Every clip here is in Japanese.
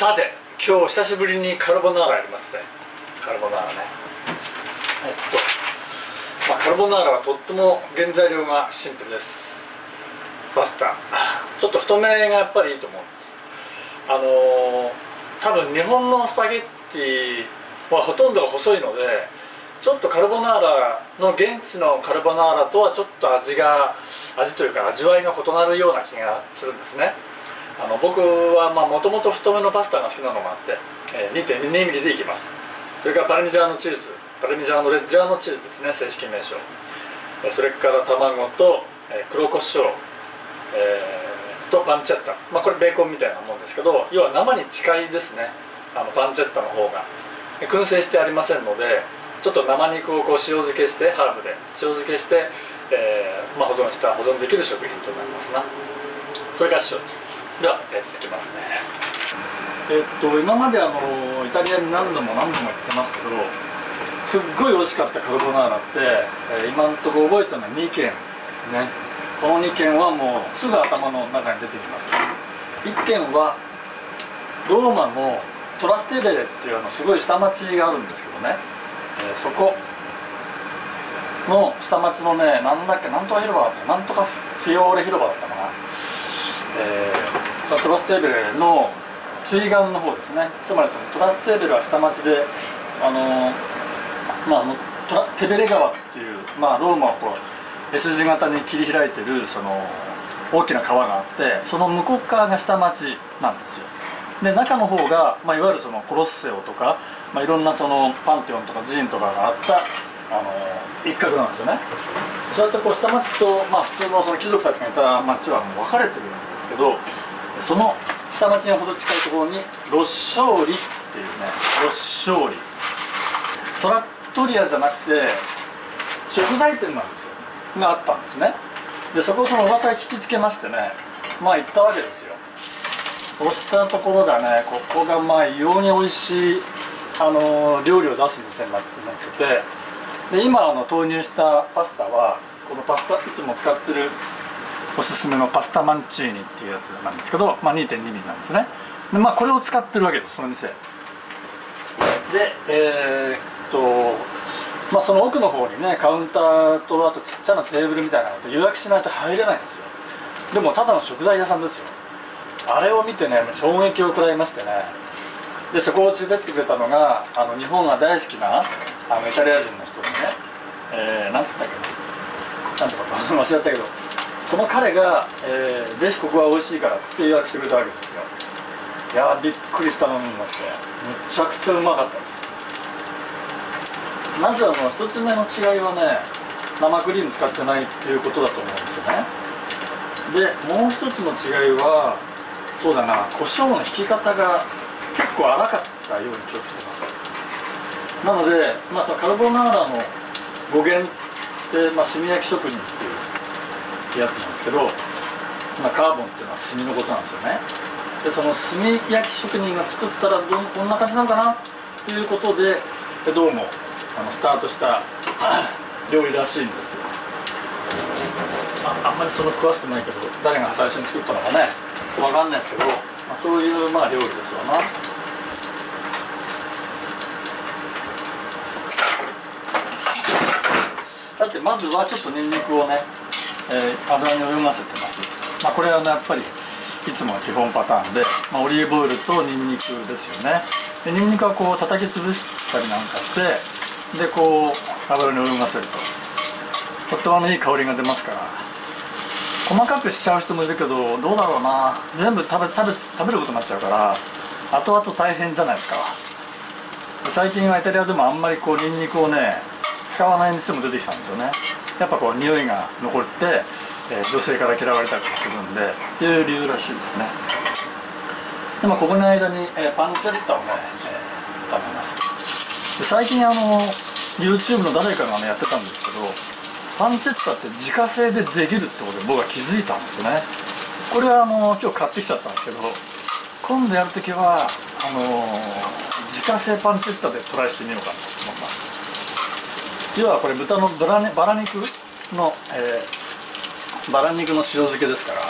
さて今日久しぶりにカルボナーラやりますねカルボナーラね。えっと、まあ、カルボナーラはとっても原材料がシンプルです。パスタちょっと太めがやっぱりいいと思うんです。あのー、多分日本のスパゲッティはほとんどが細いのでちょっとカルボナーラの現地のカルボナーラとはちょっと味が味というか味わいが異なるような気がするんですね。あの僕はもともと太めのパスタが好きなのもあって、えー、2.2ミリでいきます。それからパルミジャーノチーズ。パルミジャーノレッジャーノチーズですね正式名称。それから卵と、えー、黒胡椒、えー、とパンチェッタ、まあ、これベーコンみたいなもんですけど要は生に近いですね。あのパンチェッタの方が。燻製してありませんのでちょっと生肉をこう塩漬けしてハーブで。塩漬けして、えーまあ、保存した保存できる食品となりますな。それが塩です。ではやっていきますね。えっと今まであのイタリアに何度も何度も行ってますけどすっごい美味しかったカルボナーラって、えー、今のところ覚えたのは2軒ですね。この2軒はもうすぐ頭の中に出てきます。1軒はローマのトラステベレっていうあのすごい下町があるんですけどね。えー、そこの下町のねなんだっけなんとか広場だったなんとかフィオーレ広場だったかな、えー、そのトラステーベルの対岸の方ですね。つまりそのトラステーベルは下町であのー、まあトラテベレ川っていう、まあ、ローマをこう S 字型に切り開いてるその大きな川があってその向こう側が下町なんですよ。で中の方が、まあ、いわゆるそのコロッセオとかまあ、いろんなそのパンテオンとか寺院とかがあったあの一角なんですよね。そうやってこう下町と、まあ、普通のその貴族たちがいた町はもう分かれてるんですけどその下町にほど近いところにロッショーリっていうねロッショーリトラットリアじゃなくて食材店なんですよ。があったんですね。でそこをその噂聞きつけましてねまあ行ったわけですよ。そうしたところがねここがまあ異様に美味しいあの料理を出す店になっててで今あの投入したパスタはこのパスタいつも使ってるおすすめのパスタマンチーニっていうやつなんですけど、まあ、2.2ミリなんですね。でまあこれを使ってるわけですその店。でえー、っとまあその奥の方にねカウンターとあとちっちゃなテーブルみたいなので予約しないと入れないんですよ。でもただの食材屋さんですよ。あれを見てね衝撃を食らいましてね。でそこを連れてってくれたのがあの日本が大好きなあのイタリア人の人でね、えー、なんつったっけな。んとか忘れちゃったけどその彼が、えー、ぜひここは美味しいからって予約してくれたわけですよ。いやびっくりしたものになって。むちゃくちゃうまかったです。まずあの一つ目の違いはね生クリーム使ってないっていうことだと思うんですよね。でもう一つの違いはそうだな胡椒の引き方が結構荒かったように記憶してます。なので、まあ、そのカルボナーラの語源って、まあ、炭焼き職人ってやつなんですけど、まあ、カーボンっていうのは炭のことなんですよね。でその炭焼き職人が作ったらどこんな感じなのかなっていうことでどうもあのスタートした 料理らしいんですよ。ああんまりその詳しくないけど誰が最初に作ったのかね分かんないですけど、まあ、そういうまあ料理ですよな。さてまずはちょっとニンニクをね、えー、油に泳がせてます、まあ、これはねやっぱりいつもの基本パターンで、まあ、オリーブオイルとニンニクですよね。でニンニクはこう叩き潰したりなんかしてでこう油に泳がせると。とってもいい香りが出ますから。細かくしちゃう人もいるけどどうだろうな。全部食べ食べ食べることになっちゃうから後々大変じゃないですか。最近はイタリアでもあんまりこうニンニクをね使わない店も出てきたんですよね。やっぱこう匂いが残って、えー、女性から嫌われたりするんでっていう理由らしいですね。でもここの間に、えー、パンチェッタをね、えー、食べます。で最近あの YouTube の誰かがねやってたんですけどパンチェッタって自家製でできるってことで僕は気づいたんですよね。これはあの今日買ってきちゃったんですけど今度やるときはあの自家製パンチェッタでトライしてみようかな。要はこれ豚のバラ,、ね、バラ肉の、えー、バラ肉の塩漬けですから、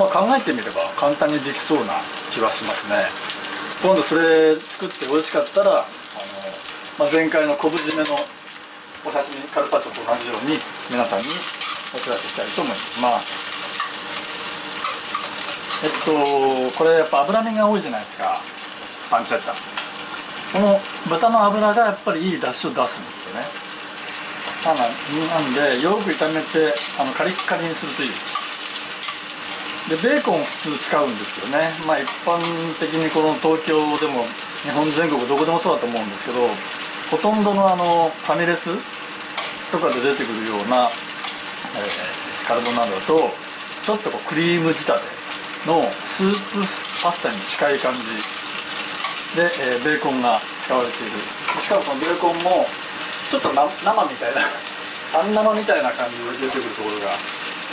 まあ、考えてみれば簡単にできそうな気はしますね。今度それ作って美味しかったらあの、まあ、前回の昆布締めのお刺身カルパッチョと同じように皆さんにお知らせしたいと思います。えっとこれやっぱ脂身が多いじゃないですか。パンチェッタこの豚の脂がやっぱりいい出汁を出すんですよね。なんなんでよく炒めてあのカリッカリにするといいですでベーコン普通使うんですよね。まあ一般的にこの東京でも日本全国どこでもそうだと思うんですけどほとんどのあのファミレスとかで出てくるような、えー、カルボナーラとちょっとこうクリーム仕立てのスープパスタに近い感じで、えー、ベーコンが使われている。しかもそのベーコンもちょっと生みたいな 半生みたいな感じで出てくるところが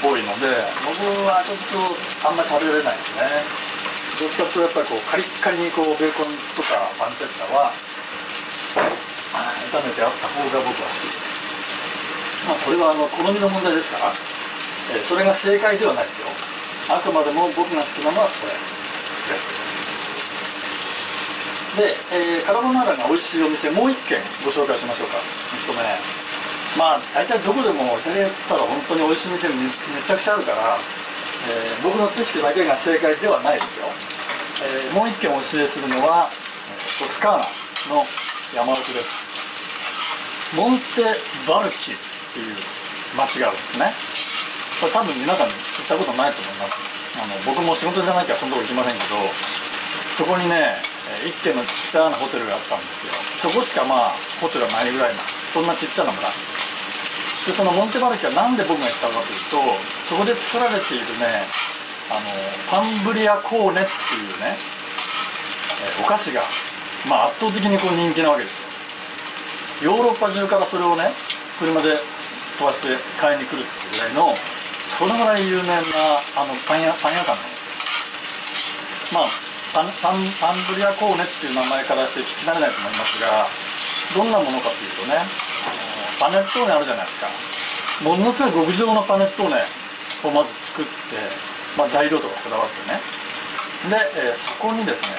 多いので僕はちょっとあんまり食べれないですね。どっちかというとやっぱりこうカリッカリにこうベーコンとかパンチェッタは炒めてあった方が僕は好きです。まあこれはあの好みの問題ですから、えー、それが正解ではないですよ。あくまでも僕が好きなのはそれです。で、えー、カルボナーラが美味しいお店もう一軒ご紹介しましょうか。1個目まあ大体どこでもイタリア行ったら本当に美味しい店めちゃくちゃあるから、えー、僕の知識だけが正解ではないですよ、えー、もう一軒お教えするのはトスカーナの山奥です。モンテバルキっていう町があるんですね。これ多分皆さん知ったことないと思います。あの僕も仕事じゃなきゃそのとこ行きませんけどそこにね一軒のちっちゃなホテルがあったんですよ。そこしかまあホテルはないぐらいなそんなちっちゃな村。でそのモンテバルキは何で僕が行ったかというとそこで作られているねあのパンブリアコーネっていうね、えお菓子が、まあ、圧倒的にこう人気なわけですよ。ヨーロッパ中からそれをね車で飛ばして買いに来るっていうぐらいのそのぐらい有名なあのパン屋パン屋さんなんですよ。まあパンパンパンブリアコーネっていう名前からして聞き慣れないと思いますがどんなものかというとねパネットーネあるじゃないですか。ものすごい極上のパネットーネをまず作って、まあ、材料とかこだわってね。で、えー、そこにですね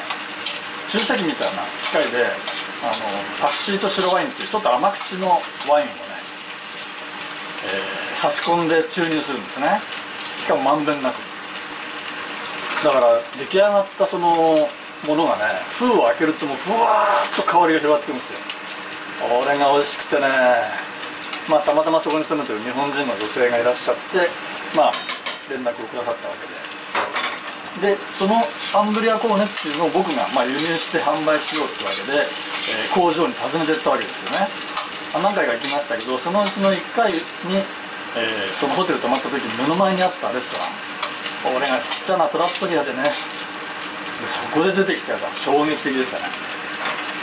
注射器みたいな機械であのパッシーと白ワインっていうちょっと甘口のワインをね、えー、差し込んで注入するんですね。しかもまんべんなく。だから出来上がったそのものがね封を開けるともうふわーっと香りが広がってくんですよ。これが美味しくてね。まあ、たまたまそこに住むという日本人の女性がいらっしゃって、まあ、連絡をくださったわけで。でそのアンブリアコーネっていうのを僕が、まあ、輸入して販売しようってわけで、えー、工場に訪ねてったわけですよね。何回か行きましたけどそのうちの1回に、えー、そのホテル泊まった時に目の前にあったレストラン。俺がちっちゃなトラットリアでねでそこで出てきたやつは衝撃的でしたね。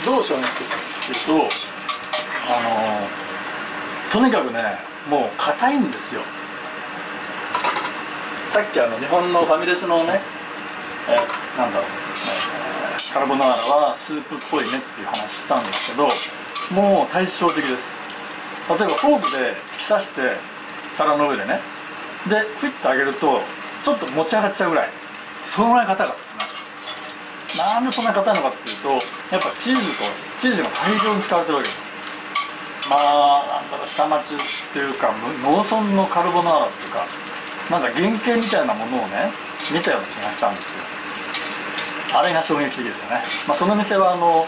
どう衝撃的？かっていうとあのーとにかくねもう硬いんですよ。さっきあの日本のファミレスのねえなんだろう、えカルボナーラはスープっぽいねっていう話したんですけどもう対照的です。例えばフォークで突き刺して皿の上でね。でクイッと上げるとちょっと持ち上がっちゃうぐらい。そのぐらい硬かったですね。なんでそんな硬いのかっていうとやっぱチーズとチーズが大量に使われてるわけです。まあなんだろう下町っていうか農村のカルボナーラっていうかなんか原型みたいなものをね見たような気がしたんですよ。あれが衝撃的ですよね、まあ、その店はあの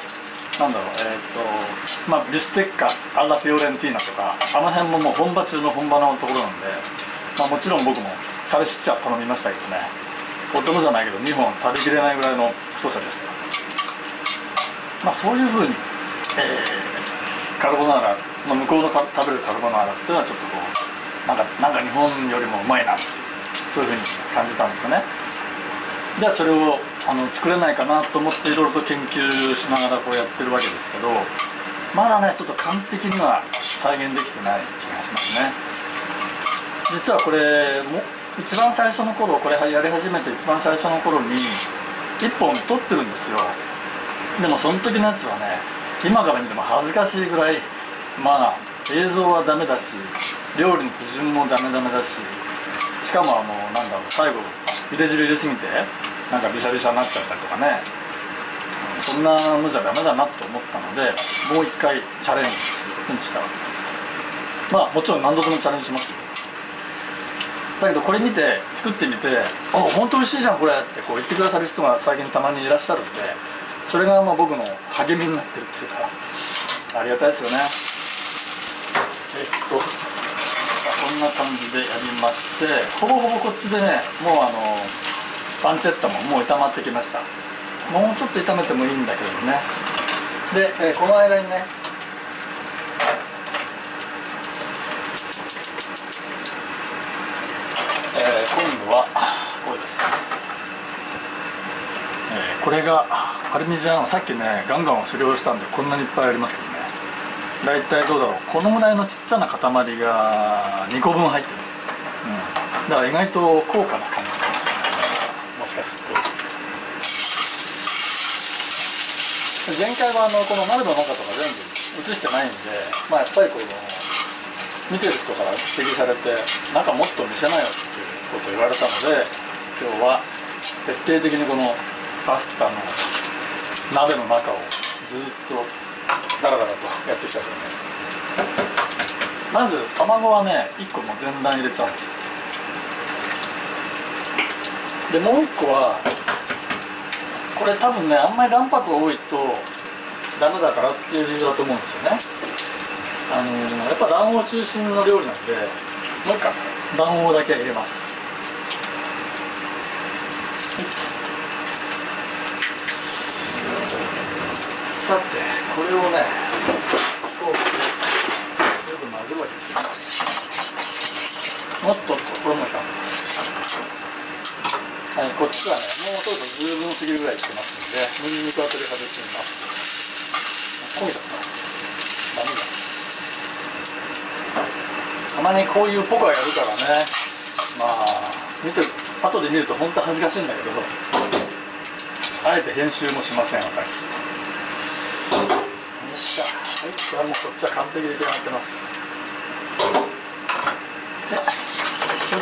なんだろうえっ、ー、とまあビステッカアラフィオレンティーナとかあの辺ももう本場中の本場のところなんで、まあ、もちろん僕もサルシッチャ頼みましたけどね。男じゃないけど2本食べきれないぐらいの太さですからまあそういうふうに、えー、カルボナーラまあ、向こうの食べるカルボナーラっていうのはちょっとこうなんかなんか日本よりもうまいなそういうふうに感じたんですよね。ではそれをあの作れないかなと思っていろいろと研究しながらこうやってるわけですけどまだねちょっと完璧には再現できてない気がしますね。実はこれも一番最初の頃これやり始めて一番最初の頃に1本撮ってるんですよ。でもその時のやつはね今から見ても恥ずかしいぐらいまあ映像はダメだし料理の手順もダメダメだししかもあのなんだろう最後茹で汁入れすぎてなんかビシャビシャになっちゃったりとかね、そんなのじゃダメだなと思ったのでもう一回チャレンジすることにしたわけです。まあもちろん何度でもチャレンジしますけどだけどこれ見て作ってみて「あ本当美味しいじゃんこれ」ってこう言ってくださる人が最近たまにいらっしゃるんでそれがまあ僕の励みになってるっていうかありがたいですよね。えっとこんな感じでやりましてほぼほぼこっちでねもうあのパンチェッタももう炒まってきました。もうちょっと炒めてもいいんだけどね。で、えーこの間にねえー今度はこれです、えーこれがパルミジャーノ。さっきねガンガンすりおろしたんでこんなにいっぱいありますけどね。大体どうだろう。このぐらいのちっちゃな塊が2個分入ってる、うん、だから意外と高価な感じかもしれないもしかすると。前回はあのこの鍋の中とか全部映してないんでまあやっぱりこの見てる人から指摘されて中もっと見せなよっていうこと言われたので今日は徹底的にこのパスタの鍋の中をずっとダラダラとやっていきたいと思います。まず卵はね1個も全卵入れちゃうんですよ。でもう1個はこれ多分ねあんまり卵白が多いとダメだからっていう理由だと思うんですよね。あのーやっぱ卵黄中心の料理なんでもう一回卵黄だけ入れますさてこれをねフォークでよく混ぜるわけですよおっとっとこれもいかん。はいこっちはね。もうそろそろ十分すぎるぐらいして。ますのでニンニクは取り外してみます焦げちゃったダメだたまにこういうポカやるからねまあ見て後で見ると本当恥ずかしいんだけど。あえて編集もしません私。っしゃ。はいこれはもうこっちは完璧に出来上がってます。で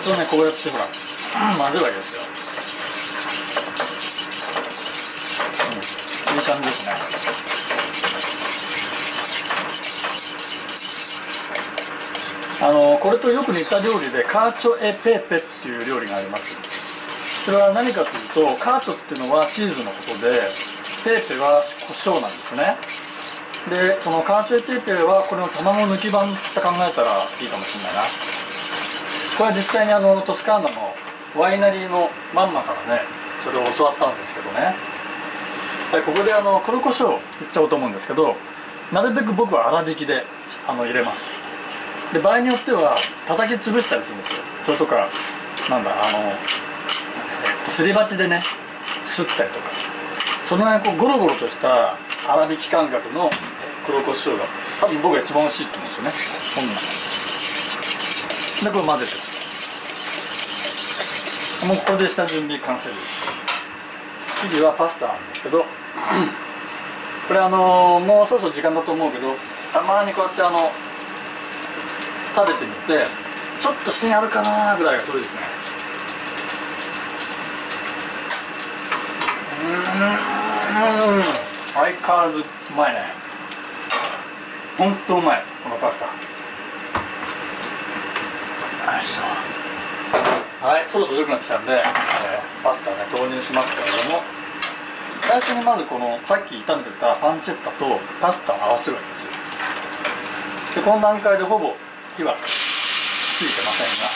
それとねこうやってほら混ぜるわけですよ、うん、いい感じですね。あのこれとよく似た料理でカーチョエペーペっていう料理があります。それは何かというとカーチョっていうのはチーズのことでペーペは胡椒なんですね。でそのカーチョエペーペイはこれの卵抜き版って考えたらいいかもしれないな。これは実際にあのトスカーナのワイナリーのまんまからねそれを教わったんですけどね。はいここであの黒胡椒いっちゃおうと思うんですけどなるべく僕は粗挽きであの入れます。で場合によっては叩き潰したりするんですよ。それとかなんだあの、えっと、すり鉢でねすったりとか。その辺こうゴロゴロとした粗挽き感覚の黒胡椒が多分僕が一番美味しいと思うんですよね。こんな。でこれ混ぜて。もうこれで下準備完成です。次はパスタなんですけど これあのもうそろそろ時間だと思うけどたまにこうやってあの食べてみてちょっと芯あるかなぐらいがちょうどいいですね。うーん。相変わらずうまいね。ほんとうまいこのパスタ。よいしょはいそろそろ良くなってきたんで、えーパスタね投入しますけれども。最初にまずこのさっき炒めてたパンチェッタとパスタを合わせるわけですよ。でこの段階でほぼ火はついてませんが。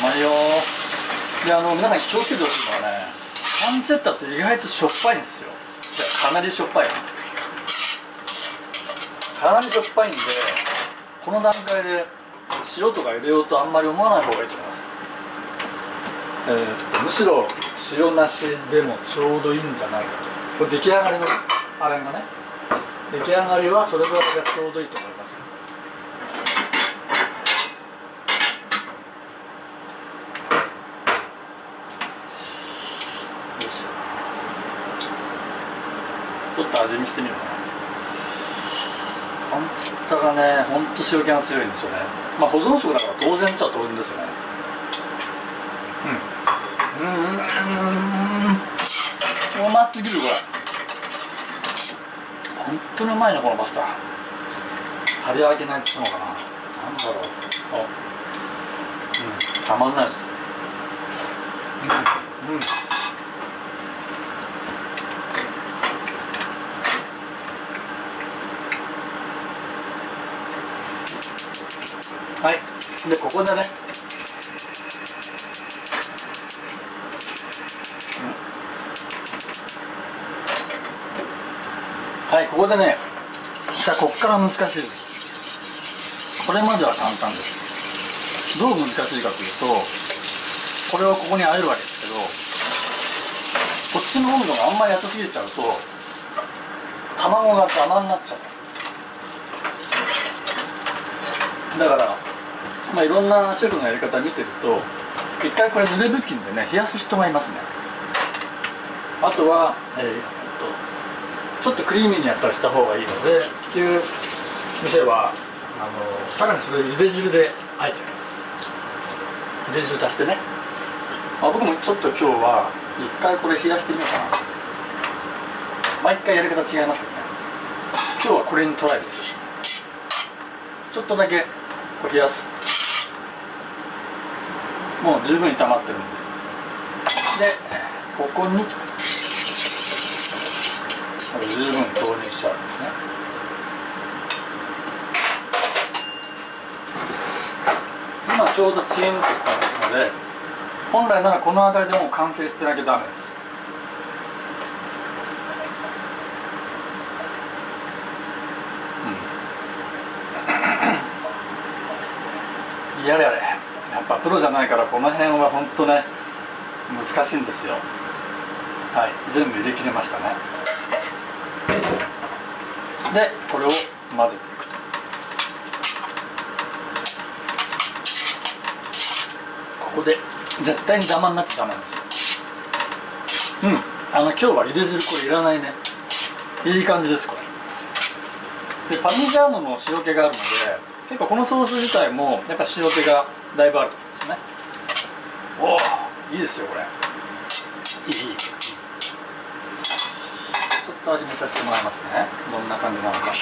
うまいよであの皆さん気をつけてほしいのはねパンチェッタって意外としょっぱいんですよ。かなりしょっぱいかなりしょっぱいんでこの段階で塩とか入れようとあんまり思わない方がいいと思います。えー、とむしろ塩なしでもちょうどいいんじゃないかと。これ出来上がりのあれがね出来上がりはそれぐらいがちょうどいいと思いますよいしょちょっと味見してみるか。なパンチッタがねほんと塩気が強いんですよね。まあ保存食だから当然っちゃ当然ですよね。うん。うん。うますぎるこれ。本当にうまいねこのパスタ。張り上げないっつうのかな。なんだろう。あ。うん。たまんないです。うん。うん。はい。でここでね。はいここでね。さあこっから難しいです。これまでは簡単です。どう難しいかというとこれをここにあえるわけですけどこっちの温度があんまり熱すぎちゃうと卵がダマになっちゃう。だからまあいろんなシェフのやり方見てると一回これ濡れ布巾でね冷やす人がいますね。あとは、えー、っとちょっとクリーミーにやったりした方がいいのでっていう店はあのさらにそれを茹で汁であえちゃいます。茹で汁足してね、まあ、僕もちょっと今日は一回これ冷やしてみようかな。毎回やり方違いますけどね。今日はこれにトライです。ちょっとだけこう冷やす。もう十分炒まってるんで。でここに。十分投入しちゃうんですね。今ちょうどチーンといったので本来ならこの辺りでもう完成してなきゃダメです。うん。やれやれぱプロじゃないからこの辺は本当ね難しいんですよ。はい全部入れ切れましたね。でこれを混ぜていくと。ここで絶対に邪魔になっちゃダメなんですよ。うんあの今日は茹で汁これいらないね。いい感じですこれ。でパルミジャーノの塩気があるので結構このソース自体もやっぱ塩気がだいぶあると思うんですね。おおいいですよこれ。いい。ちょっと味見させてもらいますね。どんな感じなのか。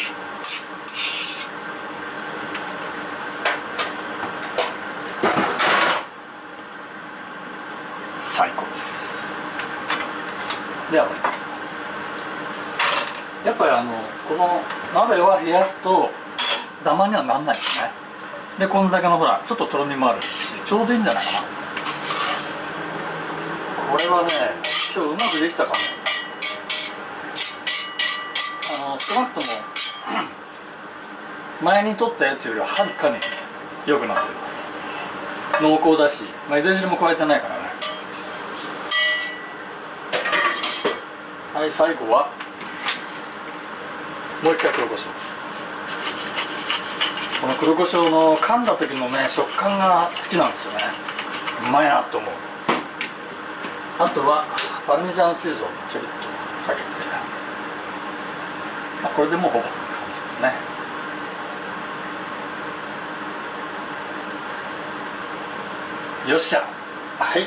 最高です。ではこれ。やっぱりあのこの鍋は冷やすとダマにはなんないですねでこんだけのほらちょっととろみもあるしちょうどいいんじゃないかな。これはね今日うまくできたかも。あの少なくとも 前に取ったやつよりははるかに良くなっています。濃厚だし、まあ、茹で汁も加えてないからね。はい最後はもう一回黒胡椒。この黒胡椒の噛んだ時のね食感が好きなんですよね。うまいなと思う。あとはパルミジャーノチーズをちょびっとかけて、まあ、これでもうほぼ完成ですね。よっしゃ。はい。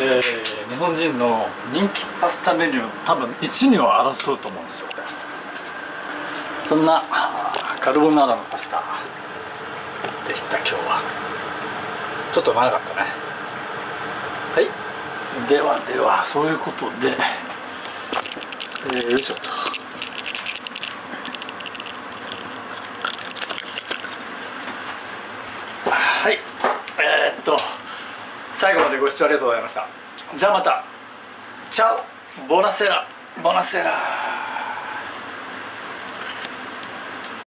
えー、日本人の人気パスタメニュー多分1、2を争うと思うんですよそんなカルボナーラのパスタでした今日は。ちょっと長かったね。はい。ではではそういうことで、えー、よいしょ。はい。えー、っと最後までご視聴ありがとうございました。じゃあまた。チャオ。ボナセラ。ボナセラ。